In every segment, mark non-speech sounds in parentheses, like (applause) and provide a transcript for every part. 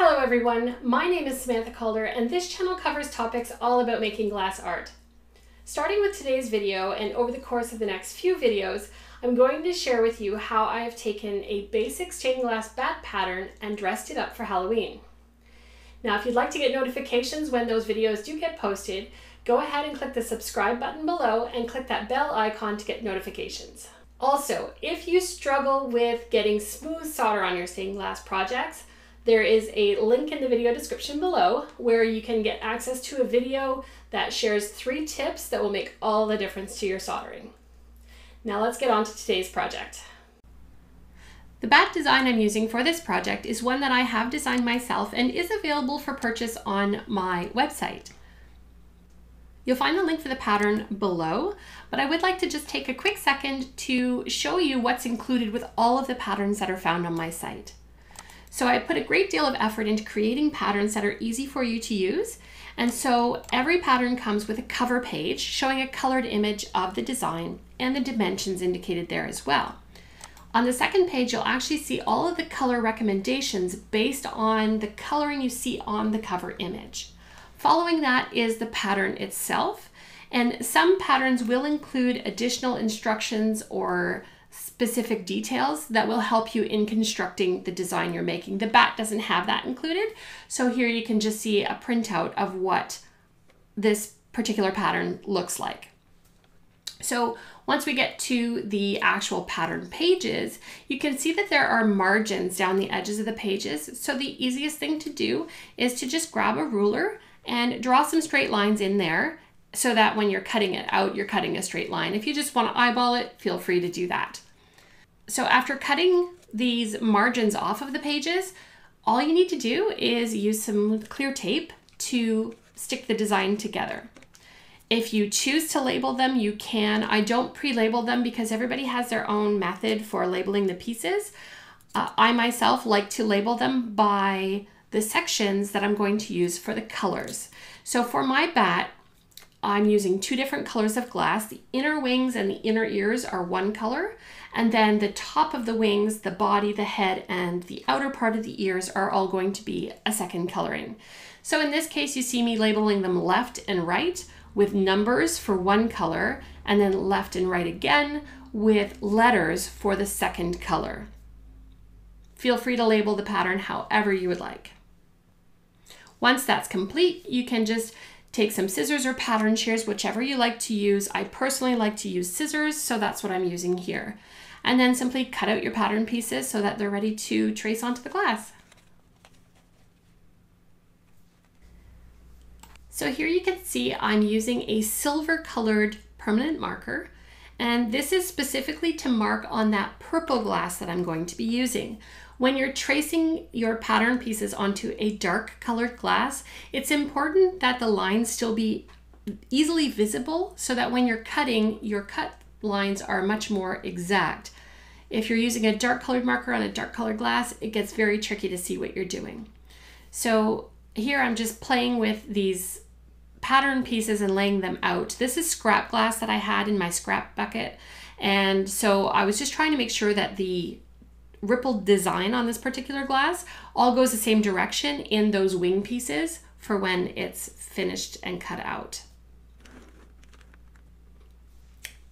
Hello everyone, my name is Samantha Calder and this channel covers topics all about making glass art. Starting with today's video and over the course of the next few videos, I'm going to share with you how I have taken a basic stained glass bat pattern and dressed it up for Halloween. Now if you'd like to get notifications when those videos do get posted, go ahead and click the subscribe button below and click that bell icon to get notifications. Also, if you struggle with getting smooth solder on your stained glass projects, there is a link in the video description below where you can get access to a video that shares three tips that will make all the difference to your soldering. Now let's get on to today's project. The bat design I'm using for this project is one that I have designed myself and is available for purchase on my website. You'll find the link for the pattern below, but I would like to just take a quick second to show you what's included with all of the patterns that are found on my site. So I put a great deal of effort into creating patterns that are easy for you to use. And so every pattern comes with a cover page showing a colored image of the design and the dimensions indicated there as well. On the second page, you'll actually see all of the color recommendations based on the coloring you see on the cover image. Following that is the pattern itself, and some patterns will include additional instructions or specific details that will help you in constructing the design you're making. The bat doesn't have that included. So here you can just see a printout of what this particular pattern looks like. So once we get to the actual pattern pages, you can see that there are margins down the edges of the pages. So the easiest thing to do is to just grab a ruler and draw some straight lines in there so that when you're cutting it out, you're cutting a straight line. If you just want to eyeball it, feel free to do that. So after cutting these margins off of the pages, all you need to do is use some clear tape to stick the design together. If you choose to label them, you can. I don't pre-label them because everybody has their own method for labeling the pieces. Uh, I myself like to label them by the sections that I'm going to use for the colors. So for my bat, I'm using two different colors of glass. The inner wings and the inner ears are one color, and then the top of the wings, the body, the head, and the outer part of the ears are all going to be a second coloring. So in this case, you see me labeling them left and right with numbers for one color, and then left and right again with letters for the second color. Feel free to label the pattern however you would like. Once that's complete, you can just Take some scissors or pattern shears, whichever you like to use. I personally like to use scissors, so that's what I'm using here. And then simply cut out your pattern pieces so that they're ready to trace onto the glass. So here you can see I'm using a silver colored permanent marker and this is specifically to mark on that purple glass that I'm going to be using. When you're tracing your pattern pieces onto a dark colored glass, it's important that the lines still be easily visible so that when you're cutting, your cut lines are much more exact. If you're using a dark colored marker on a dark colored glass, it gets very tricky to see what you're doing. So here I'm just playing with these pattern pieces and laying them out. This is scrap glass that I had in my scrap bucket. And so I was just trying to make sure that the rippled design on this particular glass all goes the same direction in those wing pieces for when it's finished and cut out.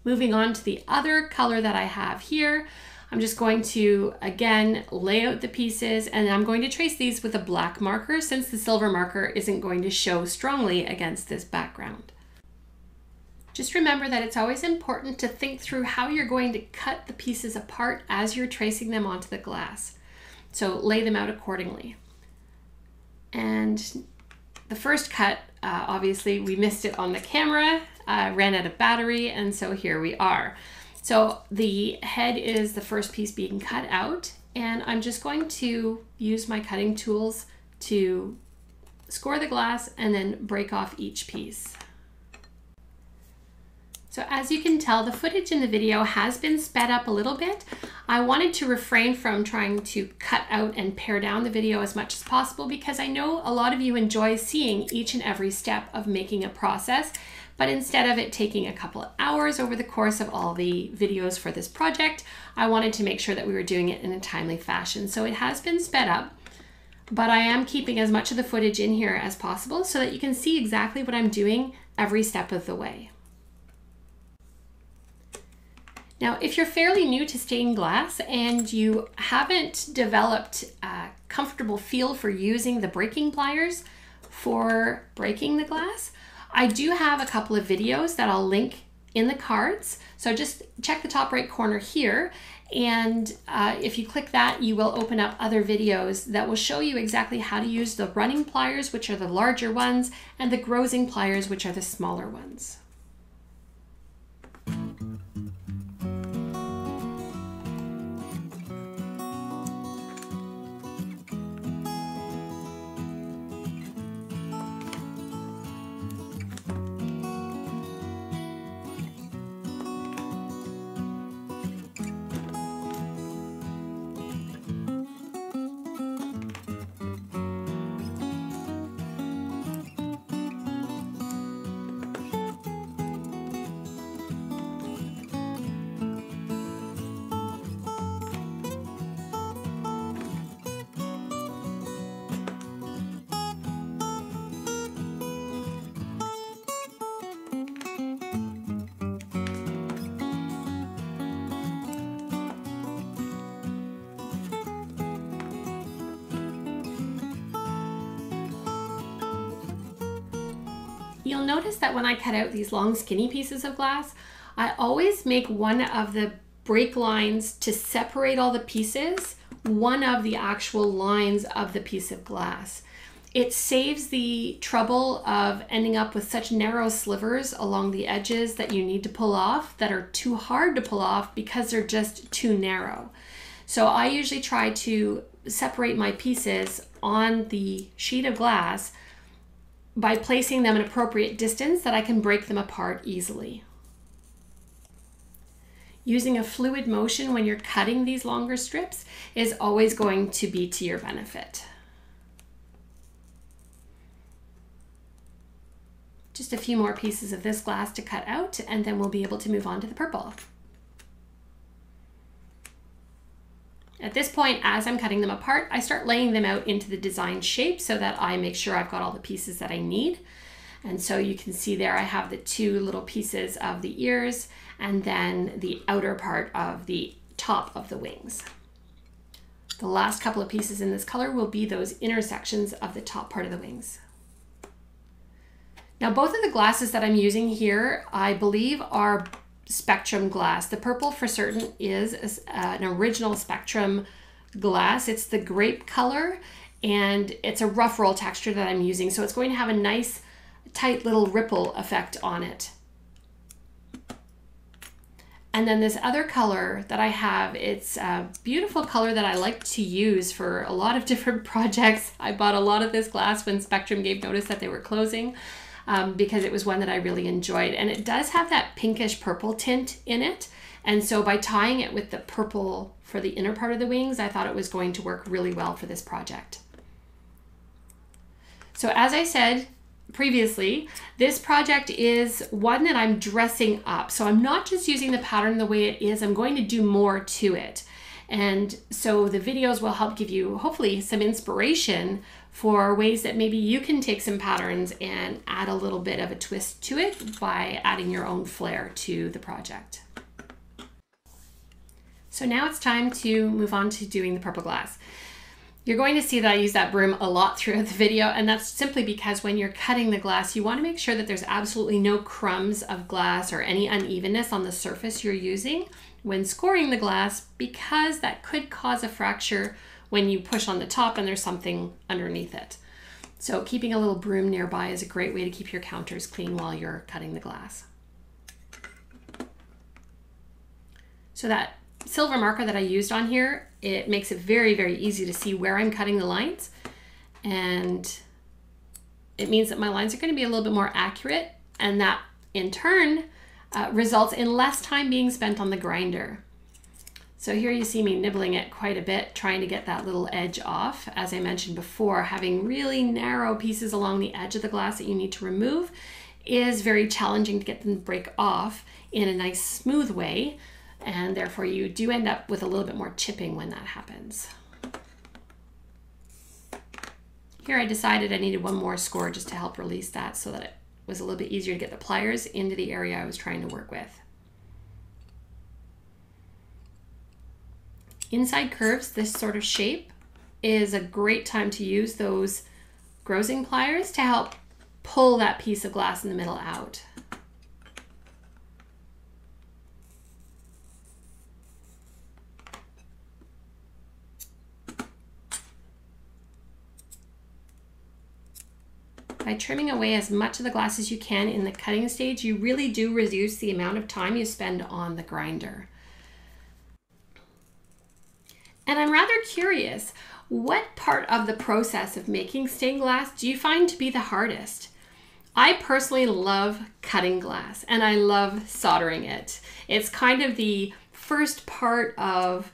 Moving on to the other color that I have here, I'm just going to, again, lay out the pieces and I'm going to trace these with a black marker since the silver marker isn't going to show strongly against this background. Just remember that it's always important to think through how you're going to cut the pieces apart as you're tracing them onto the glass. So lay them out accordingly. And the first cut, uh, obviously we missed it on the camera, uh, ran out of battery, and so here we are. So the head is the first piece being cut out, and I'm just going to use my cutting tools to score the glass and then break off each piece. So as you can tell, the footage in the video has been sped up a little bit. I wanted to refrain from trying to cut out and pare down the video as much as possible because I know a lot of you enjoy seeing each and every step of making a process, but instead of it taking a couple of hours over the course of all the videos for this project, I wanted to make sure that we were doing it in a timely fashion. So it has been sped up. but I am keeping as much of the footage in here as possible so that you can see exactly what I'm doing every step of the way. Now, if you're fairly new to stained glass and you haven't developed a comfortable feel for using the breaking pliers for breaking the glass, I do have a couple of videos that I'll link in the cards. So just check the top right corner here. And uh, if you click that, you will open up other videos that will show you exactly how to use the running pliers, which are the larger ones, and the grozing pliers, which are the smaller ones. You'll notice that when I cut out these long skinny pieces of glass, I always make one of the break lines to separate all the pieces, one of the actual lines of the piece of glass. It saves the trouble of ending up with such narrow slivers along the edges that you need to pull off that are too hard to pull off because they're just too narrow. So I usually try to separate my pieces on the sheet of glass by placing them an appropriate distance that I can break them apart easily. Using a fluid motion when you're cutting these longer strips is always going to be to your benefit. Just a few more pieces of this glass to cut out and then we'll be able to move on to the purple. At this point, as I'm cutting them apart, I start laying them out into the design shape so that I make sure I've got all the pieces that I need. And so you can see there I have the two little pieces of the ears and then the outer part of the top of the wings. The last couple of pieces in this color will be those intersections of the top part of the wings. Now both of the glasses that I'm using here, I believe are spectrum glass. The purple for certain is uh, an original spectrum glass. It's the grape color and it's a rough roll texture that I'm using. So it's going to have a nice tight little ripple effect on it. And then this other color that I have, it's a beautiful color that I like to use for a lot of (laughs) different projects. I bought a lot of this glass when Spectrum gave notice that they were closing um, because it was one that I really enjoyed. And it does have that pinkish purple tint in it. And so by tying it with the purple for the inner part of the wings, I thought it was going to work really well for this project. So as I said previously, this project is one that I'm dressing up. So I'm not just using the pattern the way it is, I'm going to do more to it. And so the videos will help give you hopefully some inspiration for ways that maybe you can take some patterns and add a little bit of a twist to it by adding your own flair to the project. So now it's time to move on to doing the purple glass. You're going to see that I use that broom a lot throughout the video, and that's simply because when you're cutting the glass, you want to make sure that there's absolutely no crumbs of glass or any unevenness on the surface you're using when scoring the glass because that could cause a fracture when you push on the top and there's something underneath it. So keeping a little broom nearby is a great way to keep your counters clean while you're cutting the glass. So that silver marker that I used on here, it makes it very, very easy to see where I'm cutting the lines. And it means that my lines are going to be a little bit more accurate and that in turn uh, results in less time being spent on the grinder. So here you see me nibbling it quite a bit, trying to get that little edge off. As I mentioned before, having really narrow pieces along the edge of the glass that you need to remove is very challenging to get them to break off in a nice smooth way. And therefore you do end up with a little bit more chipping when that happens. Here I decided I needed one more score just to help release that so that it was a little bit easier to get the pliers into the area I was trying to work with. Inside curves, this sort of shape, is a great time to use those grozing pliers to help pull that piece of glass in the middle out. By trimming away as much of the glass as you can in the cutting stage, you really do reduce the amount of time you spend on the grinder. And I'm rather curious, what part of the process of making stained glass do you find to be the hardest? I personally love cutting glass and I love soldering it. It's kind of the first part of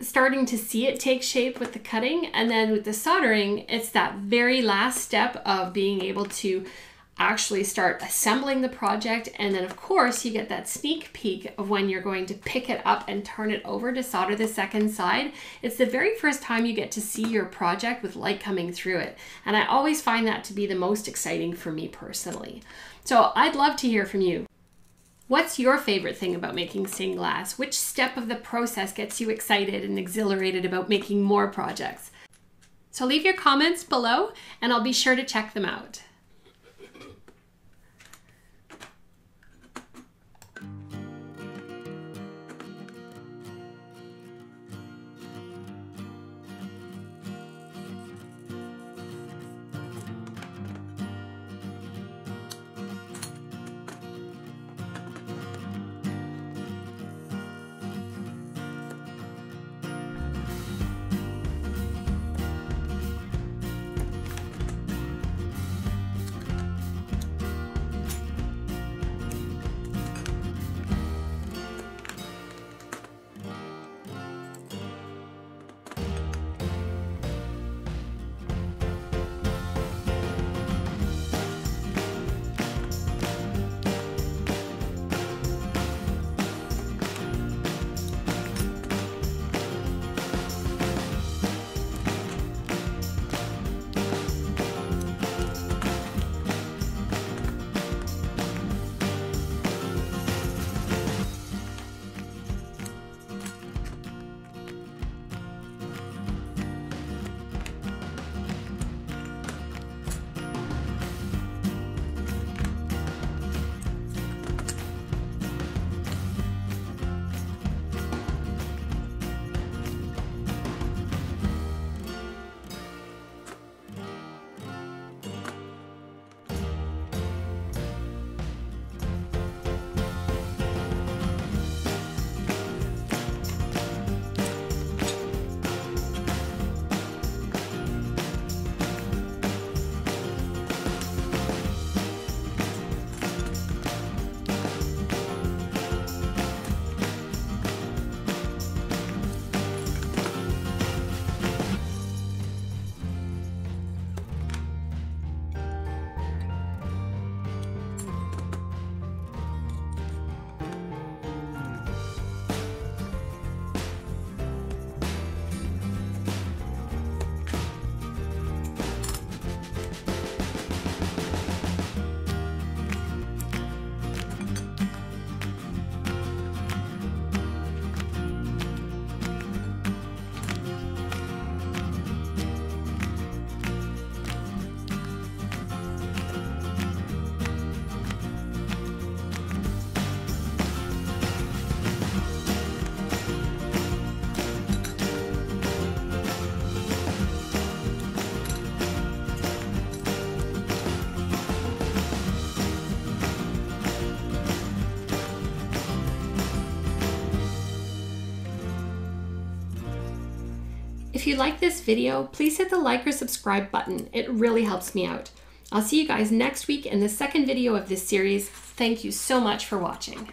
starting to see it take shape with the cutting and then with the soldering it's that very last step of being able to actually start assembling the project. And then of course you get that sneak peek of when you're going to pick it up and turn it over to solder the second side. It's the very first time you get to see your project with light coming through it. And i always find that to be the most exciting for me personally. So i'd love to hear from you What's your favorite thing about making stained glass? Which step of the process gets you excited and exhilarated about making more projects? So leave your comments below and I'll be sure to check them out. If you like this video, please hit the like or subscribe button. It really helps me out. I'll see you guys next week in the second video of this series. Thank you so much for watching.